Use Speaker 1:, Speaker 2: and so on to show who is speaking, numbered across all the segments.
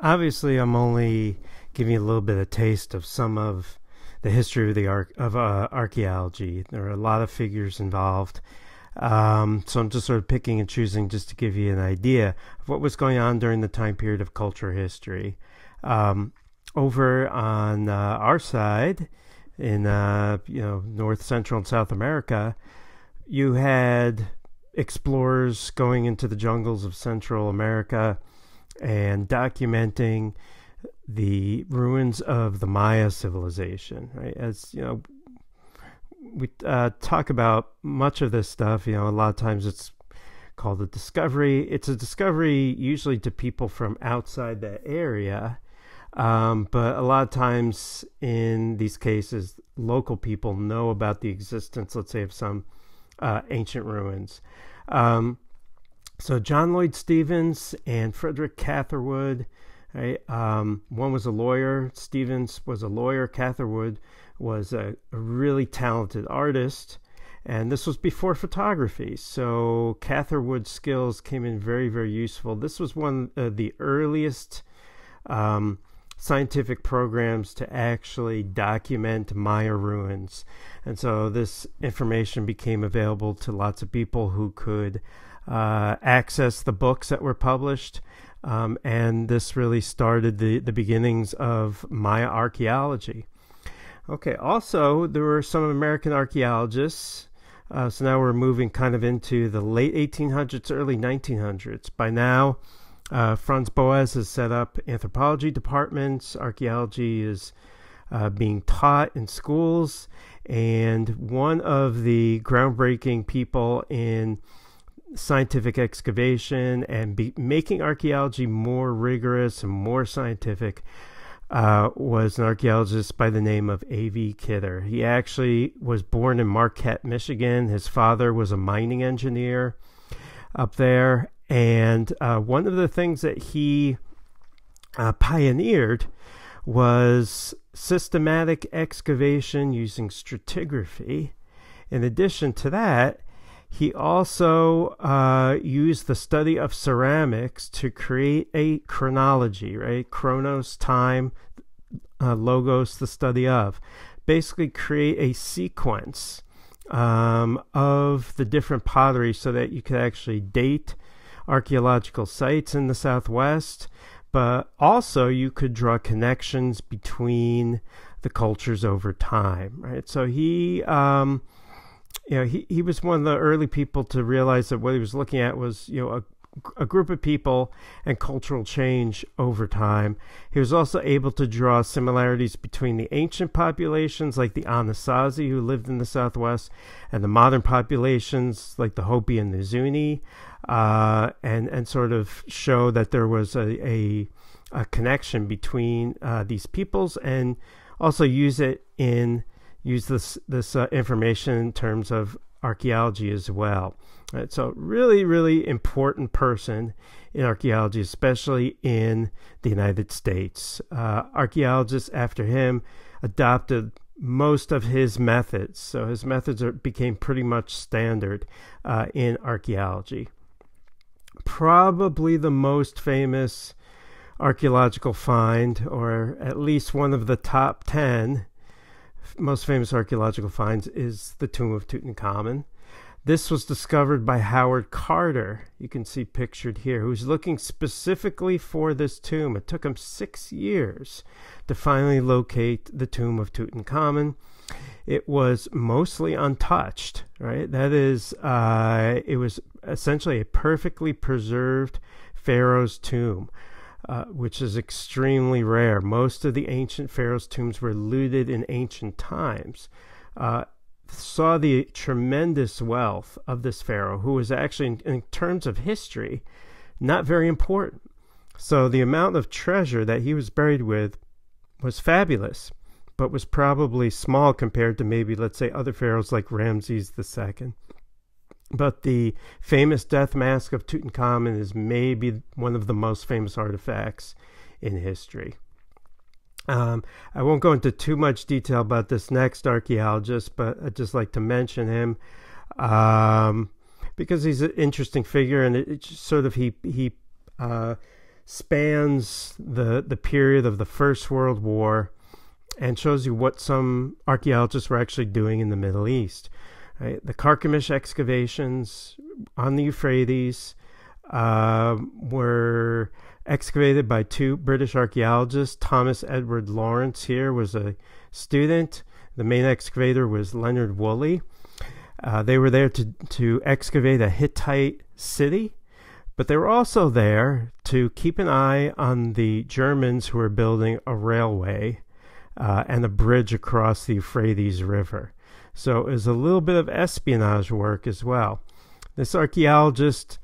Speaker 1: Obviously, I'm only giving you a little bit of taste of some of the history of the ar- of uh, archaeology. There are a lot of figures involved, um, so I'm just sort of picking and choosing just to give you an idea of what was going on during the time period of culture history. Um, over on uh, our side, in uh, you know North Central and South America, you had explorers going into the jungles of Central America and documenting the ruins of the Maya civilization. Right, as you know, we uh, talk about much of this stuff. You know, a lot of times it's called a discovery. It's a discovery usually to people from outside that area. Um, but a lot of times in these cases, local people know about the existence, let's say, of some uh, ancient ruins. Um, so John Lloyd Stephens and Frederick Catherwood, right? Um, one was a lawyer. Stephens was a lawyer. Catherwood was a, a, really talented artist, and this was before photography. So Catherwood's skills came in very, very useful. This was one of the earliest um, scientific programs to actually document Maya ruins, and so this information became available to lots of people who could uh, access the books that were published. Um, and this really started the, the beginnings of Maya archaeology. Okay, also, there were some American archaeologists. Uh, so now we're moving kind of into the late 1800s, early 1900s. By now, uh, Franz Boas has set up anthropology departments. Archaeology is uh, being taught in schools. And one of the groundbreaking people in scientific excavation and making archaeology more rigorous and more scientific uh, was an archaeologist by the name of A.V. Kidder. He actually was born in Marquette, Michigan. His father was a mining engineer up there. And uh, one of the things that he uh, pioneered was systematic excavation using stratigraphy. In addition to that, he also uh, used the study of ceramics to create a chronology, right? Chronos, time, uh, logos, the study of. Basically, create a sequence um, of the different pottery so that you could actually date archaeological sites in the Southwest, but also you could draw connections between the cultures over time, right? So he. Um, you know, he, he was one of the early people to realize that what he was looking at was, you know, a, a group of people and cultural change over time. He was also able to draw similarities between the ancient populations, like the Anasazi, who lived in the Southwest, and the modern populations, like the Hopi and the Zuni, uh, and and sort of show that there was a a, a connection between uh, these peoples, and also use it in use this this uh, information in terms of archaeology as well. Right, so really, really important person in archaeology, especially in the United States. Uh, archaeologists after him adopted most of his methods, so his methods are, became pretty much standard uh, in archaeology. Probably the most famous archaeological find, or at least one of the top ten, most famous archaeological finds is the tomb of Tutankhamun. This was discovered by Howard Carter, you can see pictured here, who's looking specifically for this tomb. It took him six years to finally locate the tomb of Tutankhamun. It was mostly untouched, right? That is, uh, it was essentially a perfectly preserved pharaoh's tomb. Uh, which is extremely rare. Most of the ancient pharaohs' tombs were looted in ancient times. Uh, saw the tremendous wealth of this pharaoh, who was actually, in, in terms of history, not very important. So the amount of treasure that he was buried with was fabulous, but was probably small compared to maybe, let's say, other pharaohs like Ramses II. But the famous death mask of Tutankhamun is maybe one of the most famous artifacts in history. Um, I won't go into too much detail about this next archaeologist, but I'd just like to mention him um, because he's an interesting figure, and it, it sort of he he uh, spans the the period of the First World War and shows you what some archaeologists were actually doing in the Middle East. Right? The Carchemish excavations on the Euphrates uh, were excavated by two British archaeologists. Thomas Edward Lawrence here was a student. The main excavator was Leonard Woolley. Uh, they were there to, to excavate a Hittite city but they were also there to keep an eye on the Germans who were building a railway uh, and a bridge across the Euphrates River. So it was a little bit of espionage work as well. This archaeologist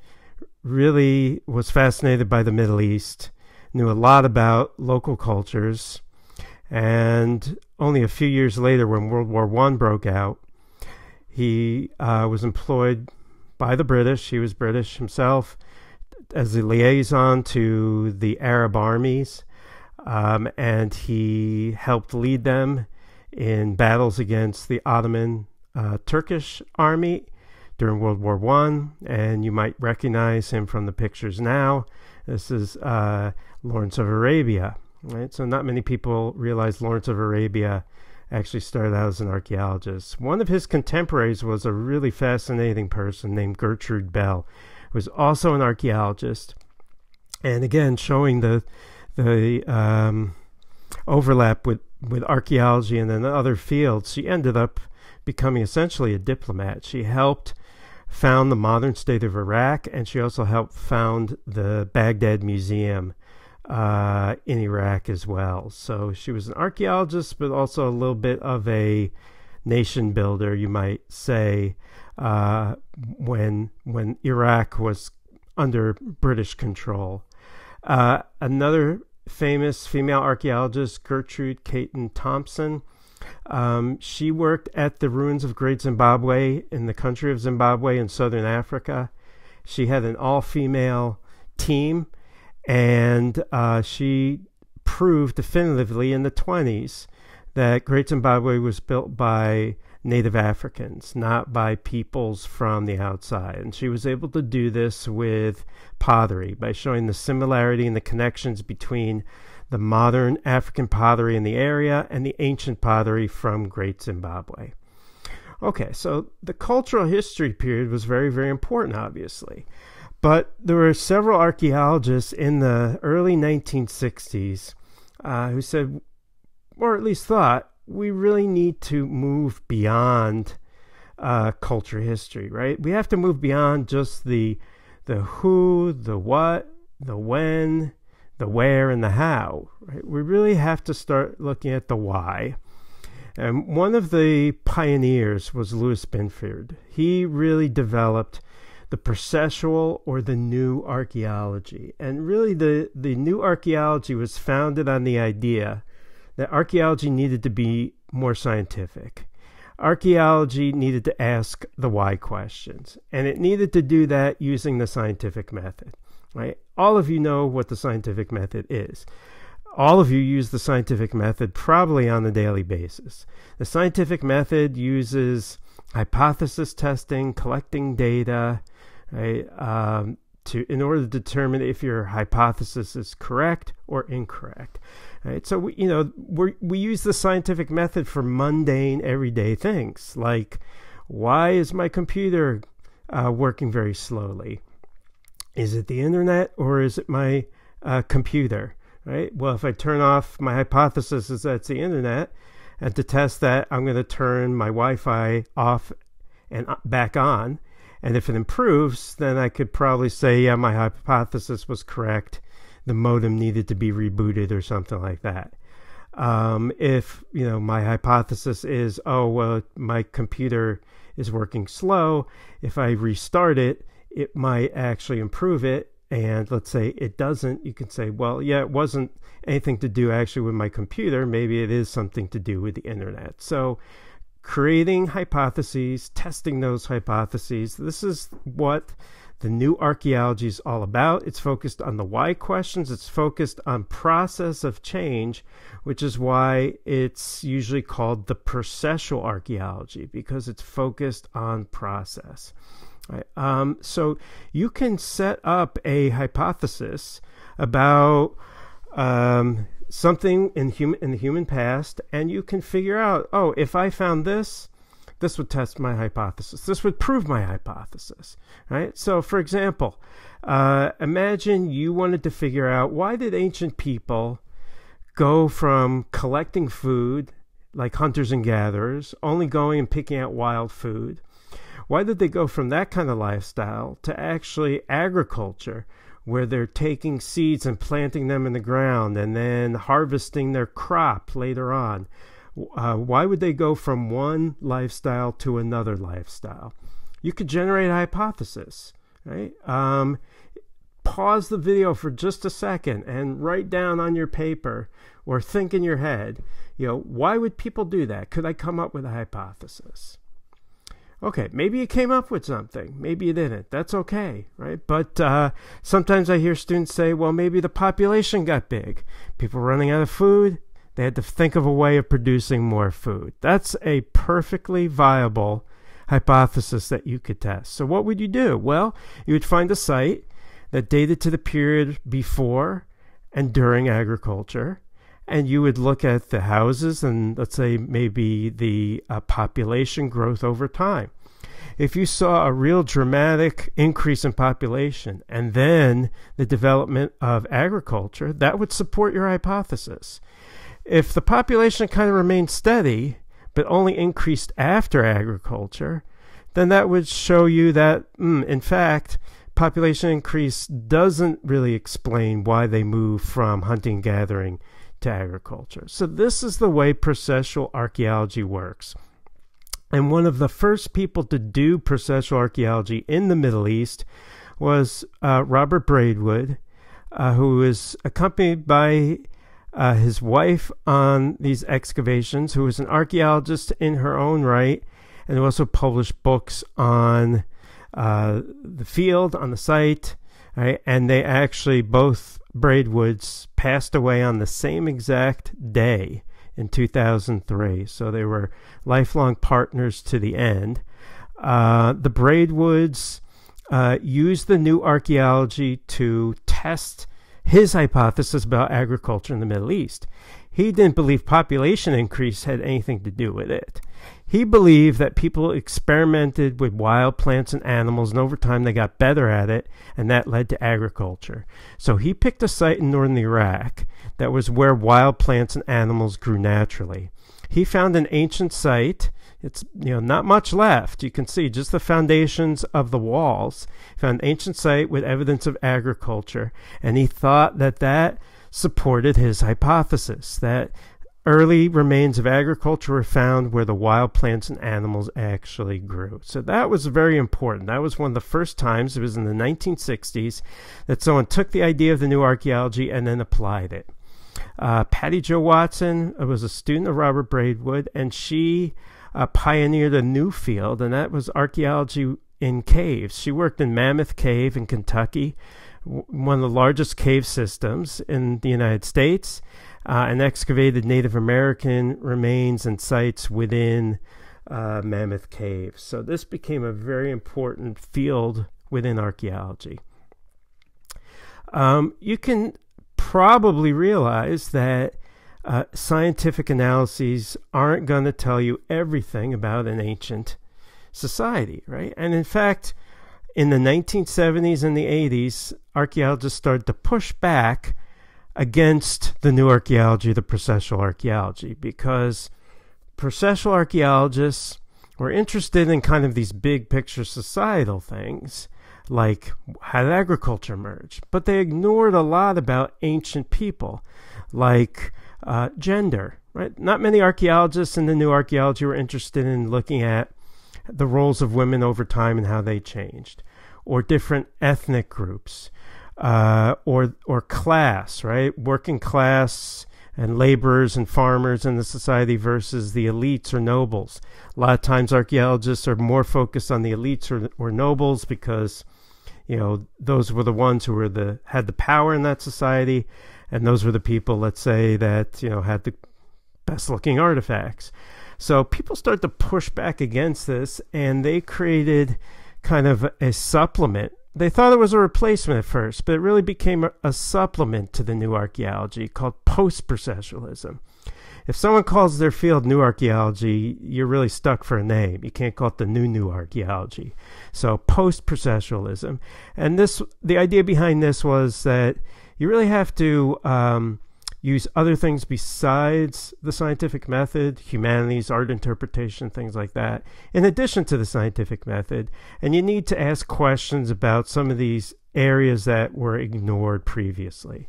Speaker 1: really was fascinated by the Middle East, knew a lot about local cultures, and only a few years later, when World War I broke out, he uh, was employed by the British. He was British himself as a liaison to the Arab armies, um, and he helped lead them in battles against the Ottoman uh, Turkish army during World War One. And you might recognize him from the pictures now. This is uh, Lawrence of Arabia, right? So not many people realize Lawrence of Arabia actually started out as an archaeologist. One of his contemporaries was a really fascinating person named Gertrude Bell who was also an archaeologist, and again showing the the um, overlap with with archaeology and then other fields. She ended up becoming essentially a diplomat. She helped found the modern state of Iraq, and she also helped found the Baghdad Museum uh, in Iraq as well. So she was an archaeologist, but also a little bit of a nation builder, you might say, uh, when when Iraq was under British control. Uh, another famous female archaeologist, Gertrude Caton Thompson. Um, she worked at the ruins of Great Zimbabwe in the country of Zimbabwe in southern Africa. She had an all female team, and uh, she proved definitively in the 20s that Great Zimbabwe was built by Native Africans, not by peoples from the outside. And she was able to do this with pottery by showing the similarity and the connections between the modern African pottery in the area and the ancient pottery from Great Zimbabwe. Okay, so the cultural history period was very, very important, obviously. But there were several archaeologists in the early 1960s uh, who said, or at least thought, we really need to move beyond uh, culture history, right? We have to move beyond just the the who, the what, the when, the where, and the how. Right? We really have to start looking at the why. And one of the pioneers was Lewis Binford. He really developed the processual or the new archaeology. And really, the, the new archaeology was founded on the idea that archaeology needed to be more scientific. Archaeology needed to ask the why questions, and it needed to do that using the scientific method. Right? All of you know what the scientific method is. All of you use the scientific method probably on a daily basis. The scientific method uses hypothesis testing, collecting data, right, um, to in order to determine if your hypothesis is correct or incorrect. Right? So we, you know, we we use the scientific method for mundane, everyday things like why is my computer uh, working very slowly? Is it the internet or is it my uh, computer? Right. Well, if I turn off my hypothesis is that it's the internet, and to test that, I'm going to turn my Wi-Fi off and uh, back on. And if it improves, then I could probably say, yeah, my hypothesis was correct the modem needed to be rebooted or something like that. Um, if you know my hypothesis is, oh well, my computer is working slow. If I restart it, it might actually improve it. And let's say it doesn't, you can say, well, yeah, it wasn't anything to do actually with my computer. Maybe it is something to do with the internet. So creating hypotheses, testing those hypotheses. This is what the new archaeology is all about. It's focused on the why questions. It's focused on process of change, which is why it's usually called the processual archaeology because it's focused on process. Right? Um, so you can set up a hypothesis about um, something in human in the human past, and you can figure out, oh, if I found this, this would test my hypothesis. This would prove my hypothesis, right? So, for example, uh, imagine you wanted to figure out why did ancient people go from collecting food like hunters and gatherers, only going and picking out wild food. Why did they go from that kind of lifestyle to actually agriculture, where they're taking seeds and planting them in the ground and then harvesting their crop later on? Uh, why would they go from one lifestyle to another lifestyle? You could generate a hypothesis, right? Um, pause the video for just a second and write down on your paper or think in your head, you know, why would people do that? Could I come up with a hypothesis? Okay, maybe you came up with something. Maybe you didn't. That's okay, right? But uh, sometimes I hear students say, well, maybe the population got big. People running out of food. They had to think of a way of producing more food. That's a perfectly viable hypothesis that you could test. So, what would you do? Well, you would find a site that dated to the period before and during agriculture and you would look at the houses and let's say maybe the uh, population growth over time. If you saw a real dramatic increase in population and then the development of agriculture, that would support your hypothesis. If the population kind of remained steady but only increased after agriculture, then that would show you that, mm, in fact, population increase doesn't really explain why they move from hunting gathering to agriculture. So, this is the way processual archaeology works. And one of the first people to do processual archaeology in the Middle East was uh, Robert Braidwood, uh, who was accompanied by uh, his wife on these excavations, who was an archaeologist in her own right, and who also published books on uh, the field, on the site, right? and they actually both Braidwoods passed away on the same exact day in 2003. So they were lifelong partners to the end. Uh, the Braidwoods uh, used the new archaeology to test his hypothesis about agriculture in the Middle East. He didn't believe population increase had anything to do with it. He believed that people experimented with wild plants and animals, and over time they got better at it, and that led to agriculture. So he picked a site in northern Iraq that was where wild plants and animals grew naturally. He found an ancient site. It's you know not much left. You can see just the foundations of the walls. Found an ancient site with evidence of agriculture, and he thought that that supported his hypothesis that Early remains of agriculture were found where the wild plants and animals actually grew. So that was very important. That was one of the first times, it was in the 1960s, that someone took the idea of the new archaeology and then applied it. Uh, Patty Jo Watson was a student of Robert Braidwood, and she uh, pioneered a new field, and that was archaeology in caves. She worked in Mammoth Cave in Kentucky, one of the largest cave systems in the United States uh, and excavated Native American remains and sites within uh, Mammoth Cave. So this became a very important field within archaeology. Um, you can probably realize that uh, scientific analyses aren't going to tell you everything about an ancient society, right? And in fact, in the 1970s and the 80s, archaeologists started to push back against the new archaeology, the processual archaeology, because processual archaeologists were interested in kind of these big picture societal things, like how did agriculture emerge? But they ignored a lot about ancient people, like uh, gender. Right? Not many archaeologists in the new archaeology were interested in looking at the roles of women over time and how they changed, or different ethnic groups uh, or or class, right? Working class and laborers and farmers in the society versus the elites or nobles. A lot of times, archaeologists are more focused on the elites or, or nobles because you know those were the ones who were the had the power in that society, and those were the people, let's say, that you know had the best looking artifacts. So people start to push back against this, and they created kind of a supplement they thought it was a replacement at first, but it really became a, a supplement to the new archaeology called post processualism. If someone calls their field new archaeology, you're really stuck for a name. You can't call it the new new archaeology. So post processualism, and this the idea behind this was that you really have to um, use other things besides the scientific method, humanities, art interpretation, things like that, in addition to the scientific method. And you need to ask questions about some of these areas that were ignored previously.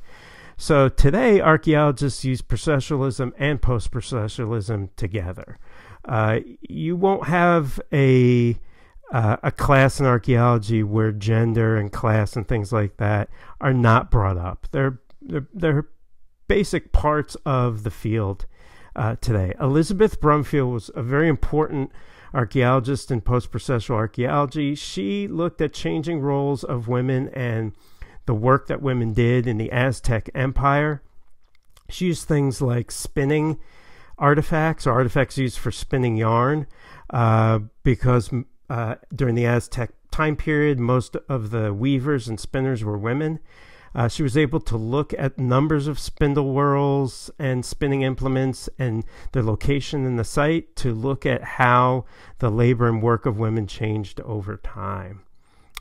Speaker 1: So today, archaeologists use processualism and post processualism together. Uh, you won't have a uh, a class in archaeology where gender and class and things like that are not brought up. They're they're, they're basic parts of the field uh, today. Elizabeth Brumfield was a very important archaeologist in post processual archaeology. She looked at changing roles of women and the work that women did in the Aztec Empire. She used things like spinning artifacts or artifacts used for spinning yarn uh, because uh, during the Aztec time period, most of the weavers and spinners were women. Uh, she was able to look at numbers of spindle whorls and spinning implements and their location in the site to look at how the labor and work of women changed over time.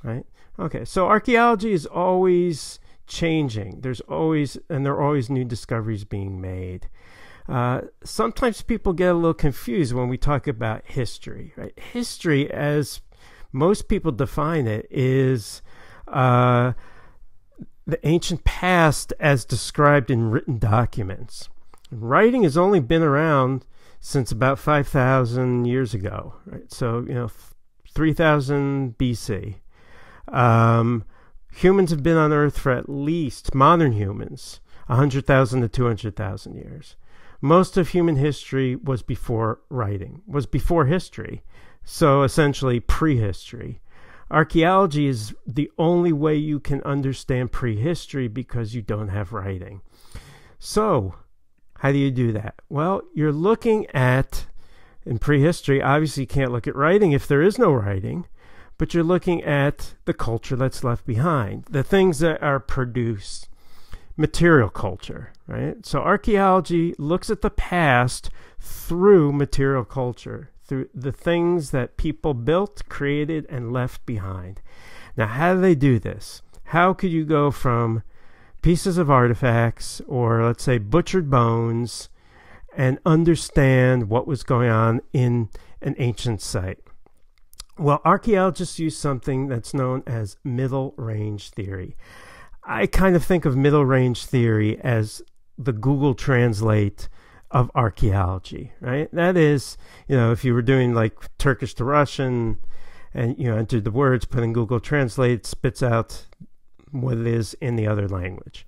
Speaker 1: Right? Okay, so archaeology is always changing. There's always, and there are always new discoveries being made. Uh, sometimes people get a little confused when we talk about history. Right? History, as most people define it, is uh, the ancient past as described in written documents. Writing has only been around since about 5,000 years ago, right? So, you know, 3,000 BC. Um, humans have been on Earth for at least, modern humans, 100,000 to 200,000 years. Most of human history was before writing, was before history. So essentially prehistory. Archaeology is the only way you can understand prehistory because you don't have writing. So, how do you do that? Well, you're looking at, in prehistory, obviously you can't look at writing if there is no writing, but you're looking at the culture that's left behind, the things that are produced, material culture, right? So, archaeology looks at the past through material culture through the things that people built, created, and left behind. Now, how do they do this? How could you go from pieces of artifacts or, let's say, butchered bones and understand what was going on in an ancient site? Well, archaeologists use something that's known as middle range theory. I kind of think of middle range theory as the Google Translate of archaeology, right? That is, you know, if you were doing like Turkish to Russian and, you know, entered the words, put in Google Translate, spits out what it is in the other language.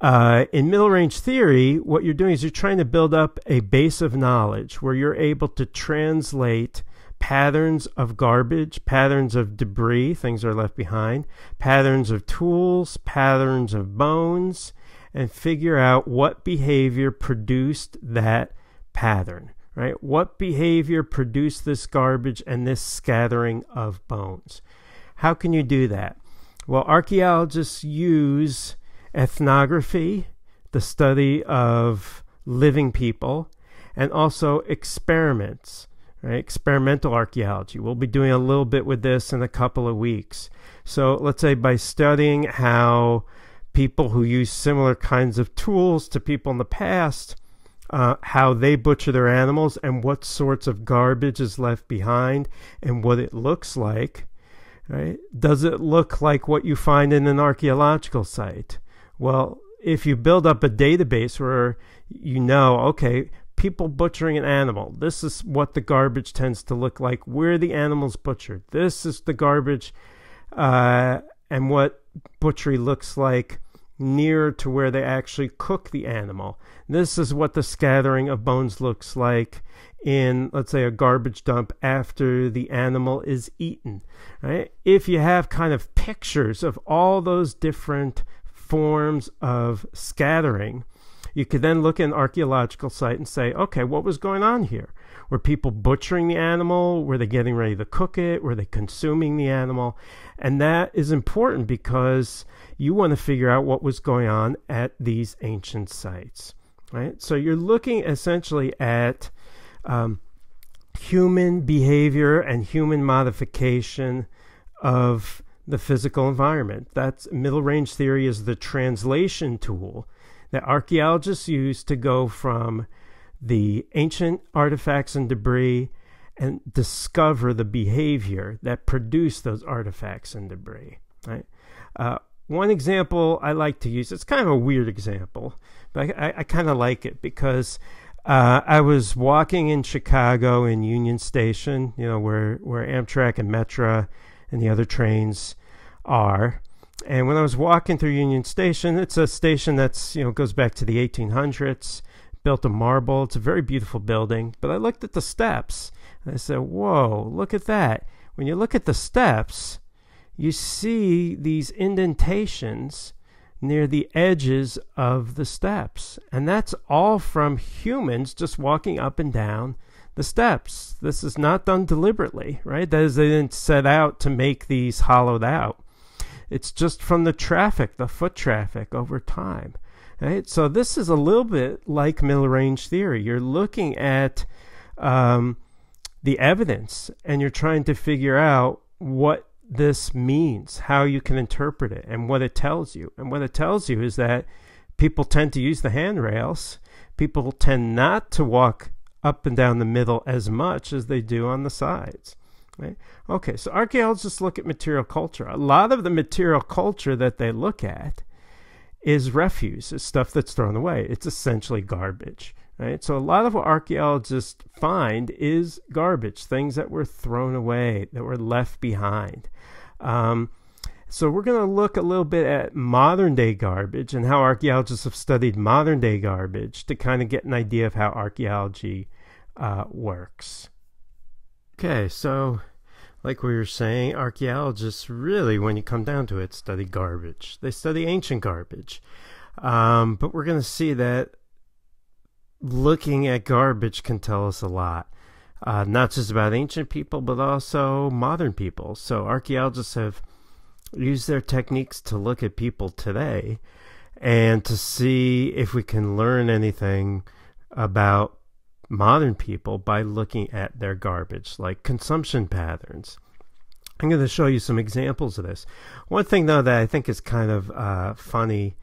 Speaker 1: Uh, in middle range theory, what you're doing is you're trying to build up a base of knowledge where you're able to translate patterns of garbage, patterns of debris, things are left behind, patterns of tools, patterns of bones, and figure out what behavior produced that pattern, right? What behavior produced this garbage and this scattering of bones? How can you do that? Well, archaeologists use ethnography, the study of living people, and also experiments, right? Experimental archaeology. We'll be doing a little bit with this in a couple of weeks. So let's say by studying how people who use similar kinds of tools to people in the past, uh, how they butcher their animals, and what sorts of garbage is left behind, and what it looks like. Right? Does it look like what you find in an archaeological site? Well, if you build up a database where you know, okay, people butchering an animal, this is what the garbage tends to look like. Where the animal's butchered, this is the garbage, uh, and what butchery looks like near to where they actually cook the animal. This is what the scattering of bones looks like in, let's say, a garbage dump after the animal is eaten. Right? If you have kind of pictures of all those different forms of scattering, You could then look at an archaeological site and say, okay, what was going on here? Were people butchering the animal? Were they getting ready to cook it? Were they consuming the animal? And that is important because you want to figure out what was going on at these ancient sites, right? So you're looking essentially at um, human behavior and human modification of the physical environment. That's middle range theory is the translation tool that archaeologists use to go from the ancient artifacts and debris and discover the behavior that produced those artifacts and debris. Right. Uh, one example I like to use. It's kind of a weird example, but I, I, I kind of like it because uh, I was walking in Chicago in Union Station, you know, where where Amtrak and Metra and the other trains are. And when I was walking through Union Station, it's a station that's you know goes back to the 1800s, built of marble. It's a very beautiful building. But I looked at the steps and I said, "Whoa, look at that!" When you look at the steps, you see these indentations near the edges of the steps. And that's all from humans just walking up and down the steps. This is not done deliberately, right? That is, they didn't set out to make these hollowed out. It's just from the traffic, the foot traffic over time. Right? So this is a little bit like middle range theory. You're looking at um, the evidence and you're trying to figure out what this means, how you can interpret it, and what it tells you. And what it tells you is that people tend to use the handrails. People tend not to walk up and down the middle as much as they do on the sides. Right? Okay, so archaeologists look at material culture. A lot of the material culture that they look at is refuse, is stuff that's thrown away. It's essentially garbage. Right? So a lot of what archaeologists find is garbage, things that were thrown away, that were left behind. Um, so we're going to look a little bit at modern day garbage and how archaeologists have studied modern day garbage to kind of get an idea of how archaeology uh, works. Okay, so like we were saying, archaeologists really, when you come down to it, study garbage. They study ancient garbage. Um, but we're going to see that looking at garbage can tell us a lot. Uh, not just about ancient people, but also modern people. So archaeologists have used their techniques to look at people today and to see if we can learn anything about modern people by looking at their garbage, like consumption patterns. I'm going to show you some examples of this. One thing, though, that I think is kind of uh, funny,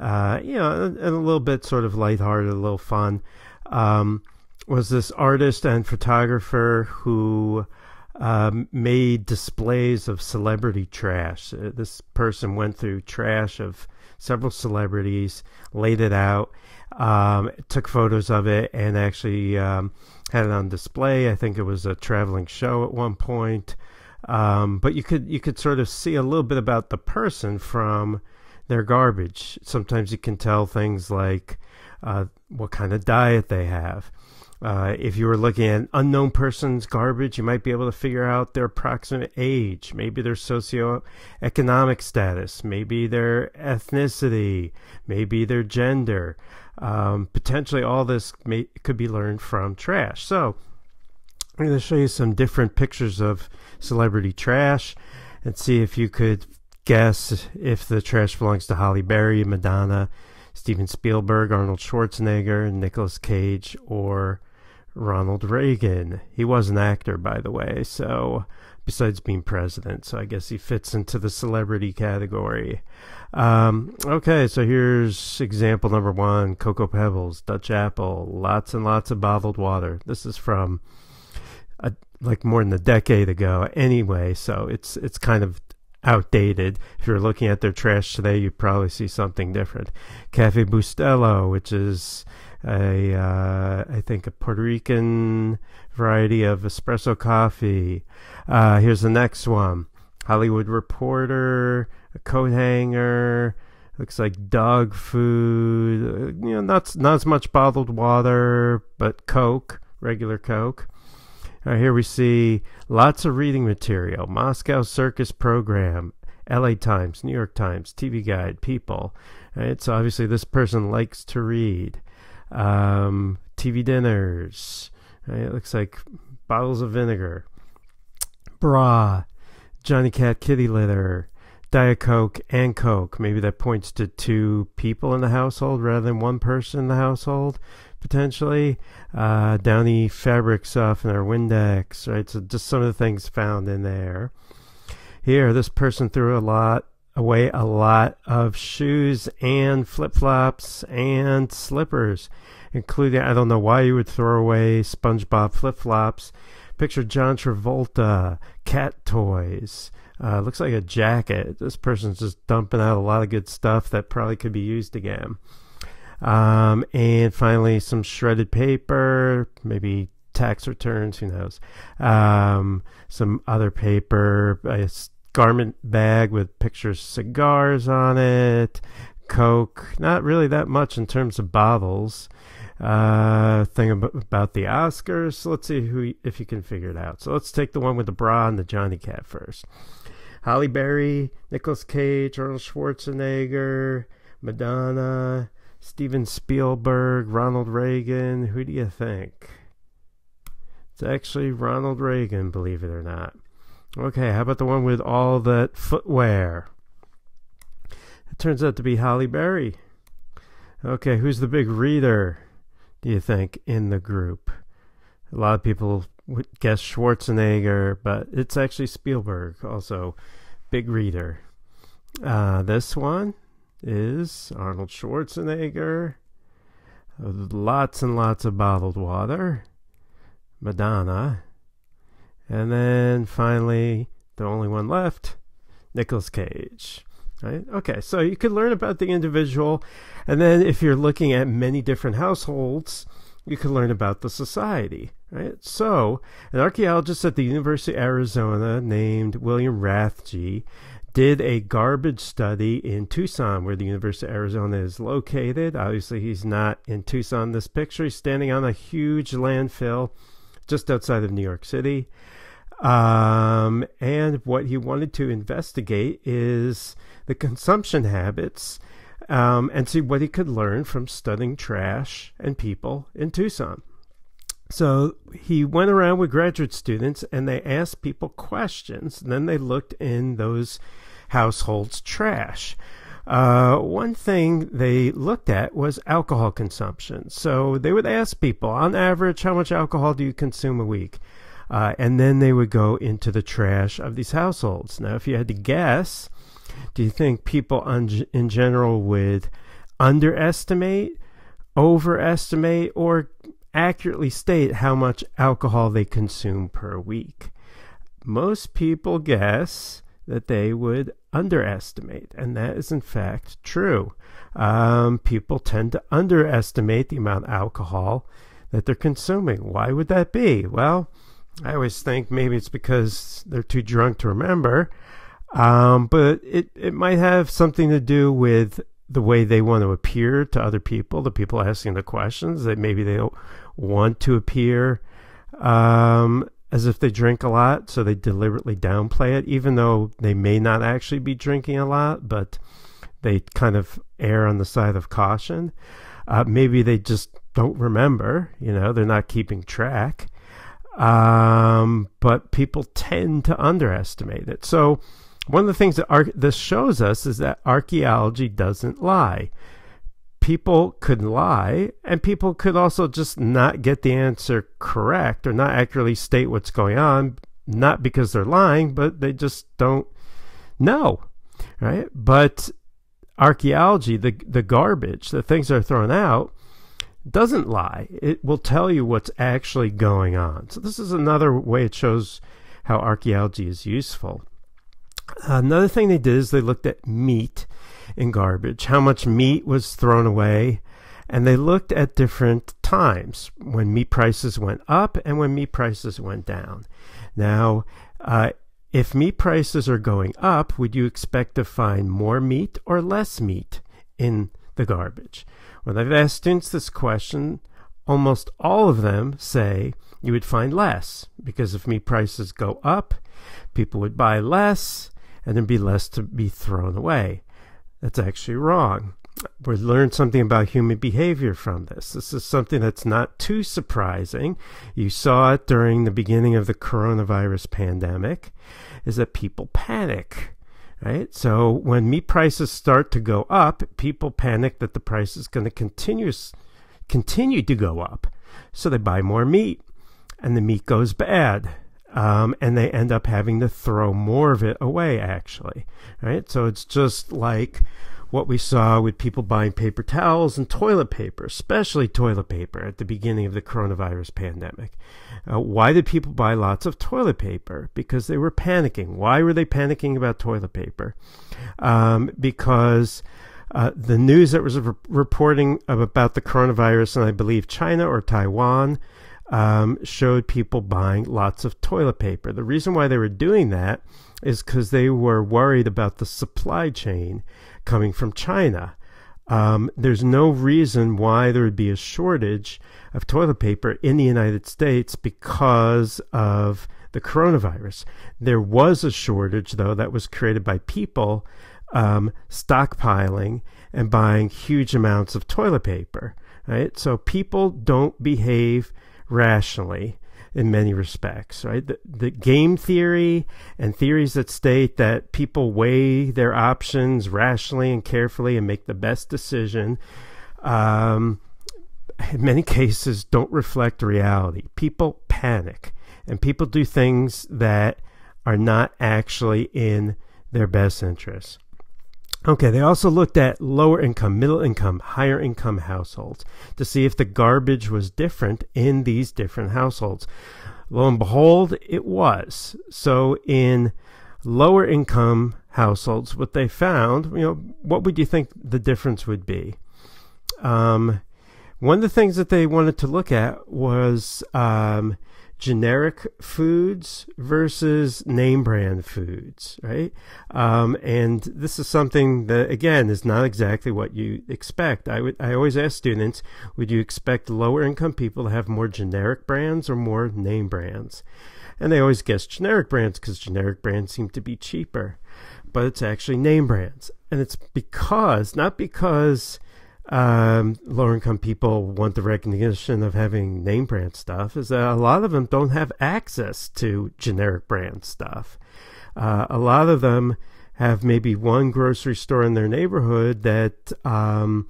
Speaker 1: uh, you know, and a little bit sort of lighthearted, a little fun, um, was this artist and photographer who um, made displays of celebrity trash. Uh, this person went through trash of several celebrities, laid it out, um, took photos of it, and actually um, had it on display. I think it was a traveling show at one point. Um, but you could you could sort of see a little bit about the person from their garbage. Sometimes you can tell things like uh, what kind of diet they have. Uh, if you were looking at unknown person's garbage, you might be able to figure out their approximate age, maybe their socioeconomic status, maybe their ethnicity, maybe their gender. Um, potentially, all this may, could be learned from trash. So, I'm going to show you some different pictures of celebrity trash and see if you could guess if the trash belongs to Halle Berry, Madonna, Steven Spielberg, Arnold Schwarzenegger, Nicolas Cage, or Ronald Reagan. He was an actor, by the way, so besides being president, so I guess he fits into the celebrity category. Um, okay, so here's example number one Cocoa Pebbles, Dutch Apple, lots and lots of bottled water. This is from a, like more than a decade ago anyway, so it's it's kind of outdated. If you're looking at their trash today, you probably see something different. Cafe Bustelo, which is a uh, I think a Puerto Rican variety of espresso coffee. Uh, here's the next one: Hollywood Reporter, a coat hanger. Looks like dog food. Uh, you know, not not as much bottled water, but Coke, regular Coke. Uh, here we see lots of reading material. Moscow Circus Program, LA Times, New York Times, TV Guide, People. Right? So obviously this person likes to read. Um, TV dinners. Right? It looks like bottles of vinegar. Bra. Johnny Cat kitty litter. Diet Coke and Coke. Maybe that points to two people in the household rather than one person in the household, potentially. Uh, Downy fabric softener, Windex, right? So just some of the things found in there. Here, this person threw a lot away a lot of shoes and flip flops and slippers, including I don't know why you would throw away SpongeBob flip flops. Picture John Travolta, cat toys. Uh, looks like a jacket. This person's just dumping out a lot of good stuff that probably could be used again. Um, and finally, some shredded paper, maybe tax returns, who knows. Um, some other paper, garment bag with pictures cigars on it, Coke, not really that much in terms of bottles. Uh, thing about the Oscars. So let's see who if you can figure it out. So let's take the one with the bra and the Johnny Cat first. Halle Berry, Nicolas Cage, Arnold Schwarzenegger, Madonna, Steven Spielberg, Ronald Reagan. Who do you think? It's actually Ronald Reagan, believe it or not. Okay, how about the one with all that footwear? It turns out to be Halle Berry. Okay, who's the big reader, do you think, in the group? A lot of people would guess Schwarzenegger, but it's actually Spielberg, also big reader. Uh, this one is Arnold Schwarzenegger. Lots and lots of bottled water. Madonna. And then finally, the only one left, Nicolas Cage. Right? Okay, so you could learn about the individual, and then if you're looking at many different households, you can learn about the society. Right? So, an archaeologist at the University of Arizona named William Rathje did a garbage study in Tucson, where the University of Arizona is located. Obviously, he's not in Tucson this picture. He's standing on a huge landfill just outside of New York City. Um, and what he wanted to investigate is the consumption habits um, and see what he could learn from studying trash and people in Tucson. So he went around with graduate students and they asked people questions. Then they looked in those households' trash. Uh, one thing they looked at was alcohol consumption. So they would ask people, on average, how much alcohol do you consume a week? Uh, and then they would go into the trash of these households. Now, if you had to guess, do you think people in general would underestimate, overestimate, or accurately state how much alcohol they consume per week? Most people guess that they would underestimate, and that is in fact true. Um, people tend to underestimate the amount of alcohol that they're consuming. Why would that be? Well, I always think maybe it's because they're too drunk to remember, um, but it, it might have something to do with the way they want to appear to other people, the people asking the questions, that maybe they want to appear um, as if they drink a lot, so they deliberately downplay it, even though they may not actually be drinking a lot, but they kind of err on the side of caution. Uh, maybe they just don't remember, you know, they're not keeping track. Um, but people tend to underestimate it. So, one of the things that ar- this shows us is that archaeology doesn't lie. People could lie, and people could also just not get the answer correct or not accurately state what's going on, not because they're lying, but they just don't know, right? But archaeology, the the garbage, the things that are thrown out, doesn't lie. It will tell you what's actually going on. So this is another way it shows how archaeology is useful. Another thing they did is they looked at meat in garbage, how much meat was thrown away, and they looked at different times when meat prices went up and when meat prices went down. Now, uh, if meat prices are going up, would you expect to find more meat or less meat in the garbage? When I've asked students this question, almost all of them say you would find less because if meat prices go up, people would buy less, and there'd be less to be thrown away. That's actually wrong. We learned something about human behavior from this. This is something that's not too surprising. You saw it during the beginning of the coronavirus pandemic, is that people panic. Right? So when meat prices start to go up, people panic that the price is going to continue continue to go up. So they buy more meat and the meat goes bad. Um, and they end up having to throw more of it away, actually. Right? So it's just like what we saw with people buying paper towels and toilet paper, especially toilet paper at the beginning of the coronavirus pandemic. Uh, why did people buy lots of toilet paper? Because they were panicking. Why were they panicking about toilet paper? Um, because uh, the news that was re- reporting about the coronavirus, and I believe China or Taiwan, um, showed people buying lots of toilet paper. The reason why they were doing that is because they were worried about the supply chain coming from China. Um, there's no reason why there would be a shortage of toilet paper in the United States because of the coronavirus. There was a shortage, though, that was created by people um, stockpiling and buying huge amounts of toilet paper. Right? So people don't behave rationally in many respects, right? The, the, game theory and theories that state that people weigh their options rationally and carefully and make the best decision, um, in many cases, don't reflect reality. People panic and people do things that are not actually in their best interests. Okay, they also looked at lower income, middle income, higher income households to see if the garbage was different in these different households. Lo and behold, it was. So in lower income households, what they found, you know, what would you think the difference would be? Um, one of the things that they wanted to look at was um, generic foods versus name brand foods, right? Um, and this is something that, again, is not exactly what you expect. I would, I always ask students, would you expect lower income people to have more generic brands or more name brands? And they always guess generic brands because generic brands seem to be cheaper, but it's actually name brands. And it's because, not because um, lower income people want the recognition of having name brand stuff is that a lot of them don't have access to generic brand stuff. Uh, a lot of them have maybe one grocery store in their neighborhood that um,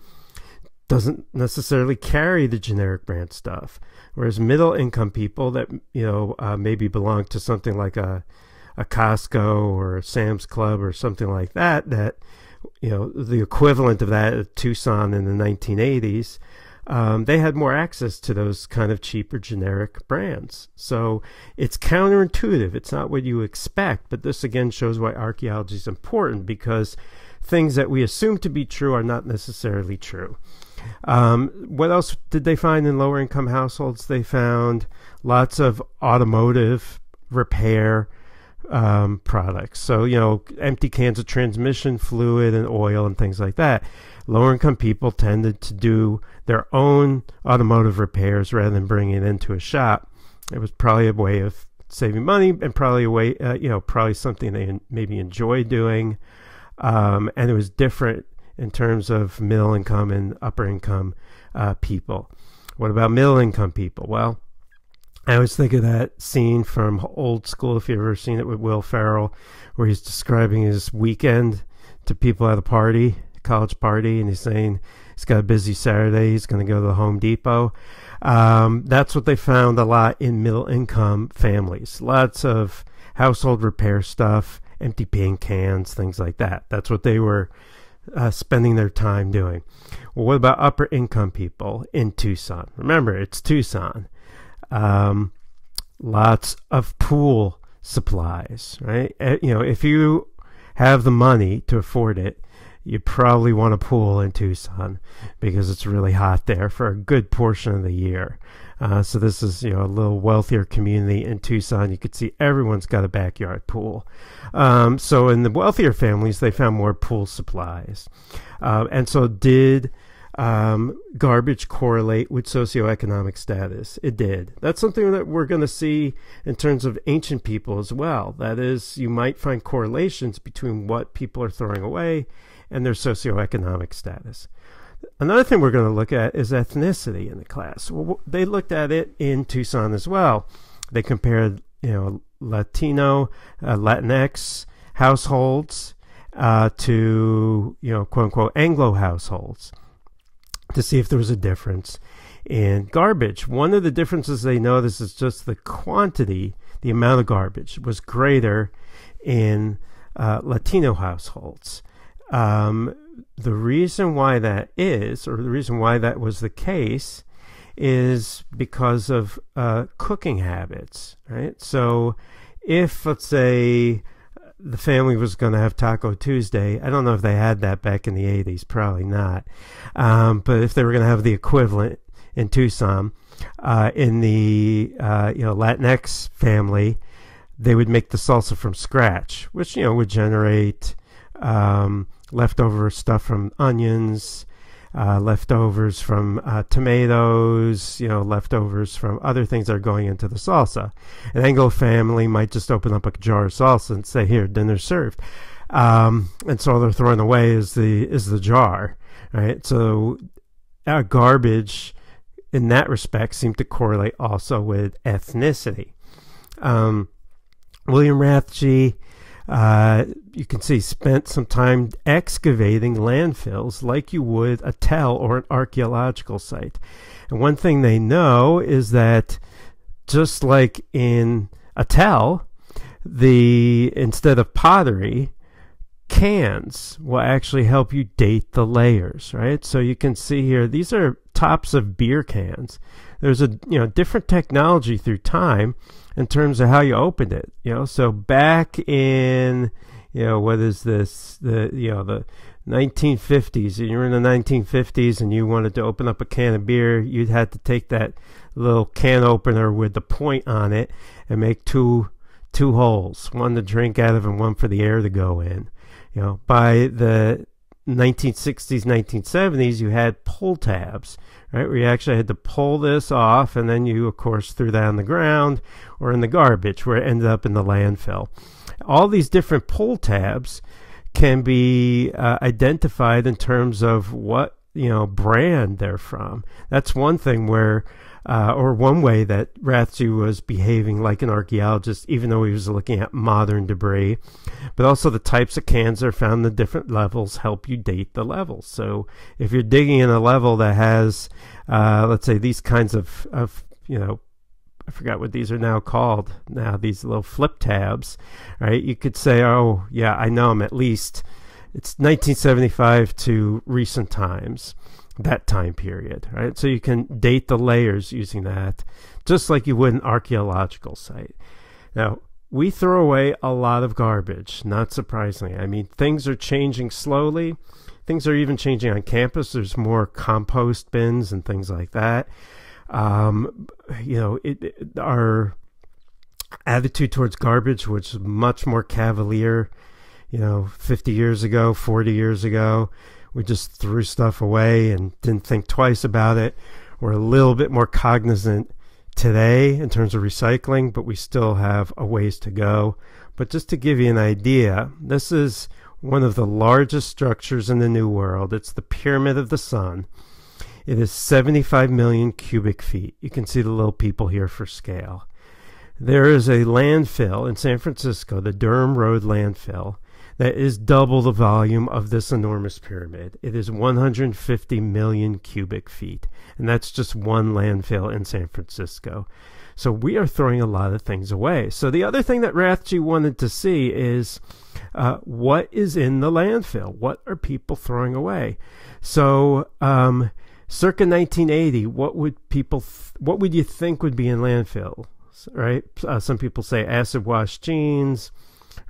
Speaker 1: doesn't necessarily carry the generic brand stuff. Whereas middle income people that you know uh, maybe belong to something like a a Costco or a Sam's Club or something like that that you know, the equivalent of that at Tucson in the 1980s, um, they had more access to those kind of cheaper generic brands. So it's counterintuitive. It's not what you expect, but this again shows why archaeology is important because things that we assume to be true are not necessarily true. Um, what else did they find in lower income households? They found lots of automotive repair um, products. So, you know, empty cans of transmission fluid and oil and things like that. Lower income people tended to do their own automotive repairs rather than bringing it into a shop. It was probably a way of saving money and probably a way, uh, you know, probably something they maybe enjoy doing. Um, and it was different in terms of middle income and upper income uh, people. What about middle income people? Well, I always think of that scene from Old School, if you've ever seen it with Will Ferrell, where he's describing his weekend to people at a party, college party, and he's saying he's got a busy Saturday, he's going to go to the Home Depot. Um, that's what they found a lot in middle income families. Lots of household repair stuff, empty paint cans, things like that. That's what they were uh, spending their time doing. Well, what about upper income people in Tucson? Remember, it's Tucson um, lots of pool supplies, right? Eh, you know, if you have the money to afford it, you probably want a pool in Tucson because it's really hot there for a good portion of the year. Uh, so this is you know a little wealthier community in Tucson. You could see everyone's got a backyard pool. Um, so in the wealthier families, they found more pool supplies, uh, and so did um, garbage correlate with socioeconomic status? It did. That's something that we're going to see in terms of ancient people as well. That is, you might find correlations between what people are throwing away and their socioeconomic status. Another thing we're going to look at is ethnicity in the class. Well, they looked at it in Tucson as well. They compared, you know, Latino, uh, Latinx households uh, to, you know, quote unquote Anglo households to see if there was a difference in garbage. One of the differences they noticed is just the quantity, the amount of garbage was greater in uh, Latino households. Um, the reason why that is, or the reason why that was the case, is because of uh, cooking habits, right? So, if let's say the family was going to have Taco Tuesday, I don't know if they had that back in the '80s, probably not. Um, but if they were going to have the equivalent in Tucson, uh, in the uh, you know Latinx family, they would make the salsa from scratch, which you know would generate um, leftover stuff from onions, uh, leftovers from uh, tomatoes, you know, leftovers from other things that are going into the salsa. An Anglo family might just open up a jar of salsa and say, "Here, dinner's served," um, and so all they're throwing away is the is the jar, right? So, garbage, in that respect, seemed to correlate also with ethnicity. Um, William Rathje uh, you can see spent some time excavating landfills like you would a tell or an archaeological site. And one thing they know is that just like in a tell, the instead of pottery, cans will actually help you date the layers, right? So you can see here, these are tops of beer cans. There's a you know different technology through time in terms of how you opened it. You know, so back in you know what is this the you know the 1950s and you're in the 1950s and you wanted to open up a can of beer you'd had to take that little can opener with the point on it and make two two holes one to drink out of and one for the air to go in you know by the 1960s 1970s you had pull tabs right? Where you actually had to pull this off, and then you, of course, threw that on the ground or in the garbage, where it ended up in the landfill. All these different pull tabs can be uh, identified in terms of what you know brand they're from. That's one thing where uh, or one way that Rathje was behaving like an archaeologist, even though he was looking at modern debris. But also the types of are found in the different levels help you date the levels. So if you're digging in a level that has, uh, let's say, these kinds of, of, you know, I forgot what these are now called. Now these little flip tabs, right? You could say, oh yeah, I know them at least. It's 1975 to recent times that time period, right? So you can date the layers using that, just like you would an archaeological site. Now, we throw away a lot of garbage, not surprisingly. I mean, things are changing slowly. Things are even changing on campus. There's more compost bins and things like that. Um, you know, it, it, our attitude towards garbage was much more cavalier, you know, 50 years ago, 40 years ago we just threw stuff away and didn't think twice about it. We're a little bit more cognizant today in terms of recycling, but we still have a ways to go. But just to give you an idea, this is one of the largest structures in the New World. It's the Pyramid of the Sun. It is 75 million cubic feet. You can see the little people here for scale. There is a landfill in San Francisco, the Durham Road landfill, that is double the volume of this enormous pyramid. It is 150 million cubic feet, and that's just one landfill in San Francisco. So we are throwing a lot of things away. So the other thing that Rathje wanted to see is uh, what is in the landfill? What are people throwing away? So um, circa 1980, what would people? What would you think would be in landfill? Right? Uh, some people say acid wash jeans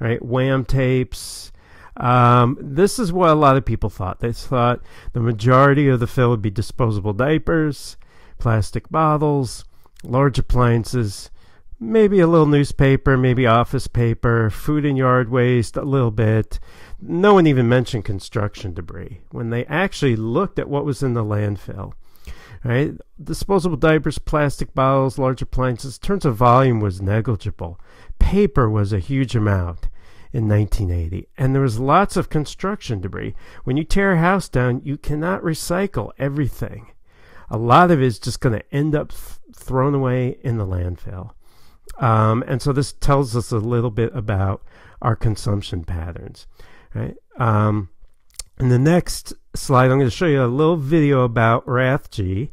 Speaker 1: right? Wham tapes. Um, this is what a lot of people thought. They thought the majority of the fill would be disposable diapers, plastic bottles, large appliances, maybe a little newspaper, maybe office paper, food and yard waste, a little bit. no one even mentioned construction debris when they actually looked at what was in the landfill. Right, disposable diapers, plastic bottles, large appliances. Turns of volume was negligible. Paper was a huge amount in 1980, and there was lots of construction debris. When you tear a house down, you cannot recycle everything. A lot of it is just going to end up th- thrown away in the landfill. Um, and so this tells us a little bit about our consumption patterns. Right? Um, in the next slide, I'm going to show you a little video about Rathje,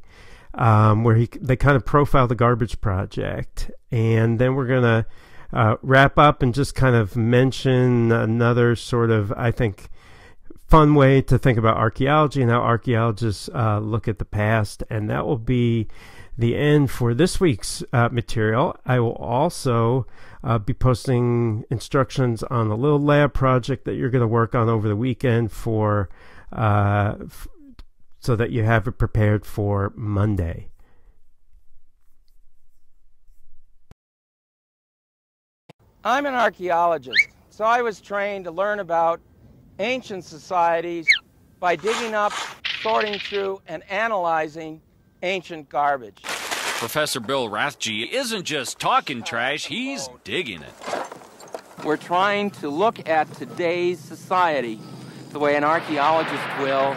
Speaker 1: um, where he they kind of profile the garbage project, and then we're going to uh, wrap up and just kind of mention another sort of, I think, fun way to think about archaeology and how archaeologists uh, look at the past, and that will be the end for this week's uh, material. I will also uh, be posting instructions on a little lab project that you're going to work on over the weekend for uh, so that you have it prepared for Monday.
Speaker 2: I'm an archaeologist, so I was trained to learn about ancient societies by digging up, sorting through, and analyzing ancient garbage.
Speaker 3: Professor Bill Rathje isn't just talking trash, he's digging it.
Speaker 2: We're trying to look at today's society the way an archaeologist will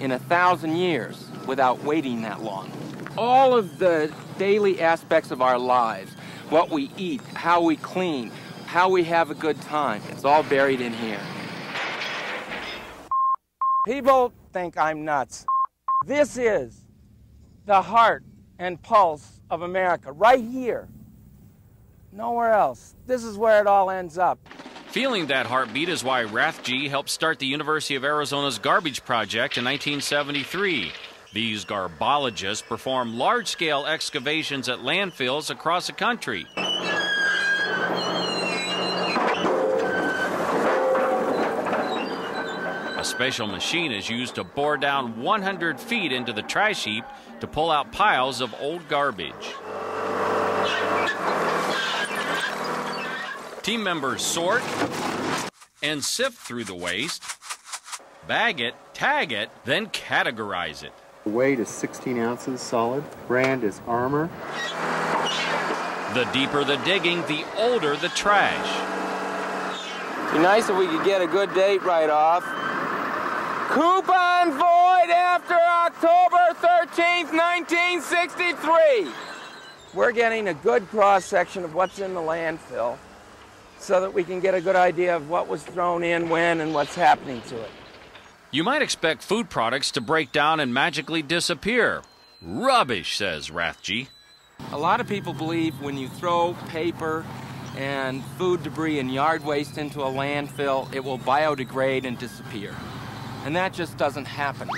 Speaker 2: in a thousand years without waiting that long. All of the daily aspects of our lives, what we eat, how we clean, how we have a good time, it's all buried in here. People think I'm nuts. This is the heart and pulse of America, right here. Nowhere else. This is where it all ends up.
Speaker 3: Feeling that heartbeat is why Rathje helped start the University of Arizona's Garbage Project in 1973. These garbologists perform large scale excavations at landfills across the country. A special machine is used to bore down 100 feet into the trash heap to pull out piles of old garbage. Team members sort and sift through the waste, bag it, tag it, then categorize it.
Speaker 4: The weight is 16 ounces solid. Brand is Armour.
Speaker 3: The deeper the digging, the older the trash.
Speaker 2: Be nice if we could get a good date right off. Coupon void after October 13th, 1963. We're getting a good cross section of what's in the landfill so that we can get a good idea of what was thrown in when and what's happening to it.
Speaker 3: You might expect food products to break down and magically disappear. Rubbish, says Rathje.
Speaker 2: A lot of people believe when you throw paper and food debris and yard waste into a landfill, it will biodegrade and disappear. And that just doesn't happen.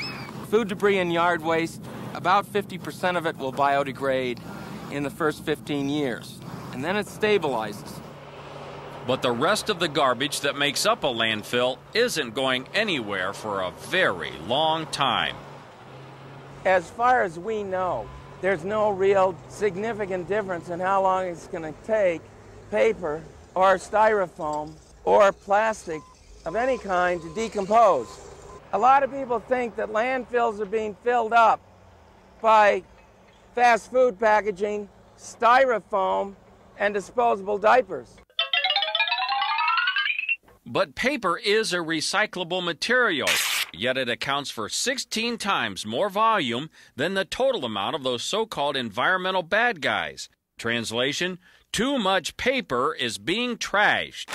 Speaker 2: Food debris and yard waste, about 50% of it will biodegrade in the first 15 years. And then it stabilizes.
Speaker 3: But the rest of the garbage that makes up a landfill isn't going anywhere for a very long time.
Speaker 2: As far as we know, there's no real significant difference in how long it's going to take paper or styrofoam or plastic of any kind to decompose. A lot of people think that landfills are being filled up by fast food packaging, styrofoam, and disposable diapers.
Speaker 3: But paper is a recyclable material, yet it accounts for 16 times more volume than the total amount of those so called environmental bad guys. Translation Too much paper is being trashed.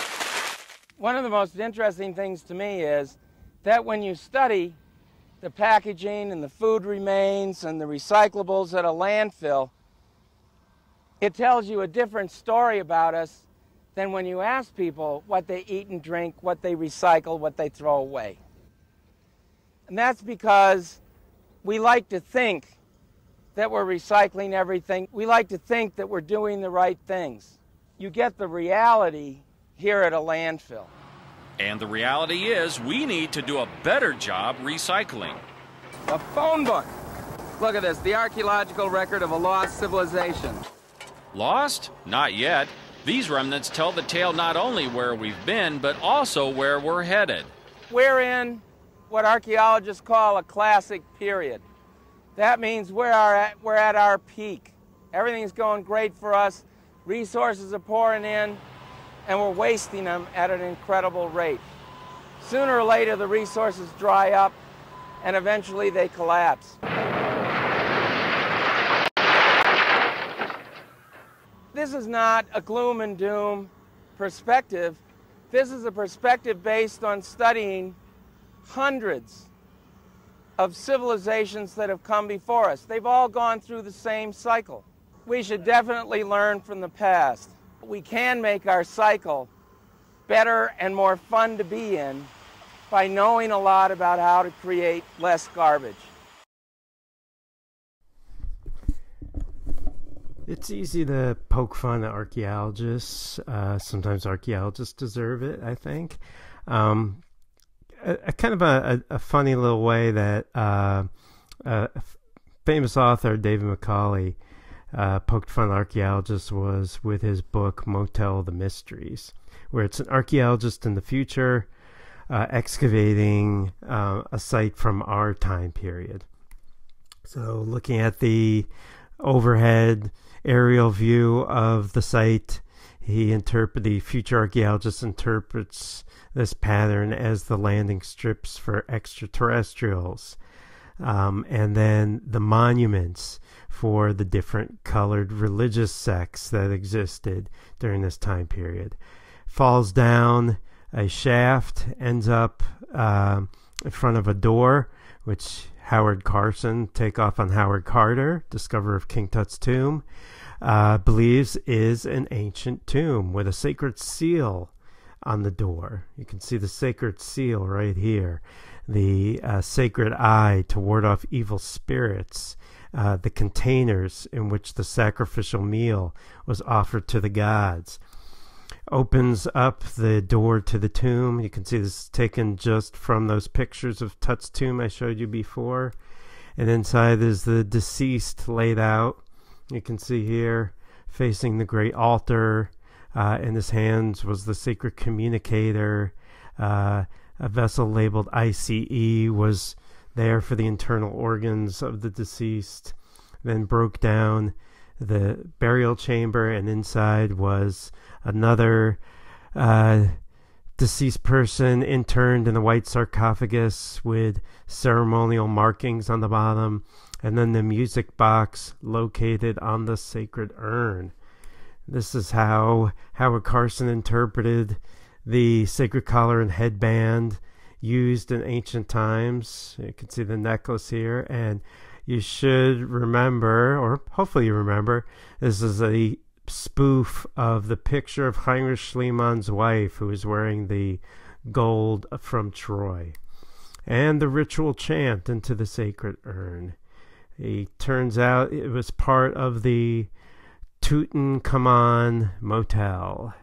Speaker 2: One of the most interesting things to me is that when you study the packaging and the food remains and the recyclables at a landfill, it tells you a different story about us than when you ask people what they eat and drink, what they recycle, what they throw away. And that's because we like to think that we're recycling everything. We like to think that we're doing the right things. You get the reality here at a landfill.
Speaker 3: And the reality is, we need to do a better job recycling.
Speaker 2: A phone book. Look at this the archaeological record of a lost civilization.
Speaker 3: Lost? Not yet. These remnants tell the tale not only where we've been, but also where we're headed.
Speaker 2: we're in what archaeologists call a classic period. That means we're, at, we're at our peak. Everything's going great for us. Resources are pouring in, and we're wasting them at an incredible rate. Sooner or later, the resources dry up, and eventually they collapse. This is not a gloom and doom perspective. This is a perspective based on studying hundreds of civilizations that have come before us. They've all gone through the same cycle. We should definitely learn from the past. We can make our cycle better and more fun to be in by knowing a lot about how to create less garbage.
Speaker 1: It's easy to poke fun at archaeologists. Uh, sometimes archaeologists deserve it, I think. Um, a, a, kind of a, a, funny little way that uh, famous author, David Macaulay, uh, poked fun at archaeologists was with his book, Motel the Mysteries, where it's an archaeologist in the future uh, excavating uh, a site from our time period. So, looking at the overhead aerial view of the site, he interpret the future archaeologist interprets this pattern as the landing strips for extraterrestrials. Um, and then the monuments for the different colored religious sects that existed during this time period. Falls down a shaft, ends up uh, in front of a door, which Howard Carson, take off on Howard Carter, discoverer of King Tut's tomb, uh, believes is an ancient tomb with a sacred seal on the door. You can see the sacred seal right here, the uh, sacred eye to ward off evil spirits, uh, the containers in which the sacrificial meal was offered to the gods. Opens up the door to the tomb. You can see this is taken just from those pictures of Tut's tomb I showed you before. And inside is the deceased laid out. You can see here facing the great altar uh, in his hands was the sacred communicator. Uh, a vessel labeled ICE was there for the internal organs of the deceased. Then broke down the burial chamber, and inside was another uh, deceased person interned in a white sarcophagus with ceremonial markings on the bottom, and then the music box located on the sacred urn. This is how Howard Carson interpreted the sacred collar and headband used in ancient times. You can see the necklace here, and you should remember, or hopefully you remember, this is a spoof of the picture of Heinrich Schliemann's wife, who is wearing the gold from Troy, and the ritual chant into the sacred urn. It turns out it was part of the Tutankhamun Motel.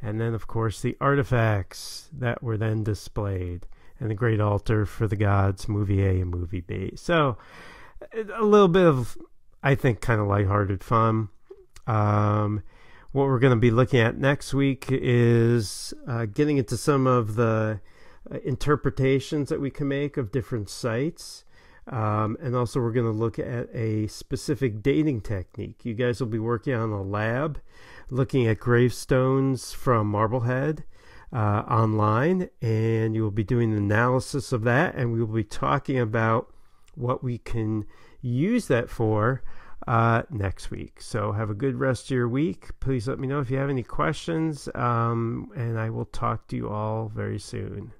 Speaker 1: And then, of course, the artifacts that were then displayed, and the Great Altar for the Gods, movie A and movie B. So, a little bit of, I think, kind of lighthearted fun. Um, what we're going to be looking at next week is uh, getting into some of the uh, interpretations that we can make of different sites. Um, and also, we're going to look at a specific dating technique. You guys will be working on a lab looking at gravestones from Marblehead uh, online, and you will be doing an analysis of that, and we will be talking about what we can use that for uh, next week. So, have a good rest of your week. Please let me know if you have any questions, um, and I will talk to you all very soon.